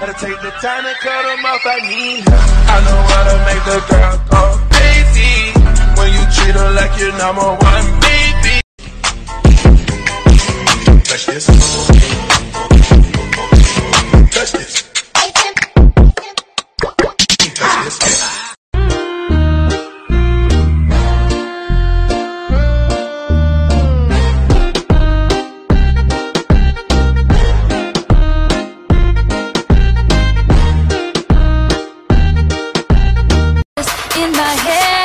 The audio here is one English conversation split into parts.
Gotta take the time and cut them off, I need her. I know how to make the girl go crazy. When you treat her like your number one baby. Touch this. my head.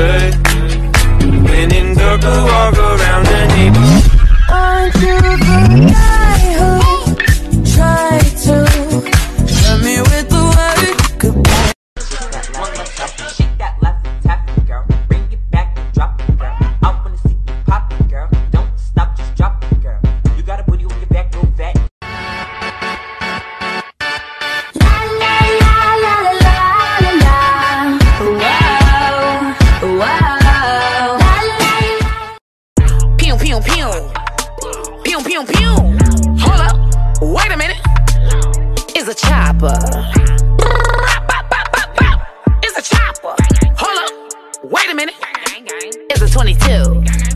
day pew. Pew, pew, pew. Hold up. Wait a minute. It's a chopper. It's a chopper. Hold up. Wait a minute. It's a 22.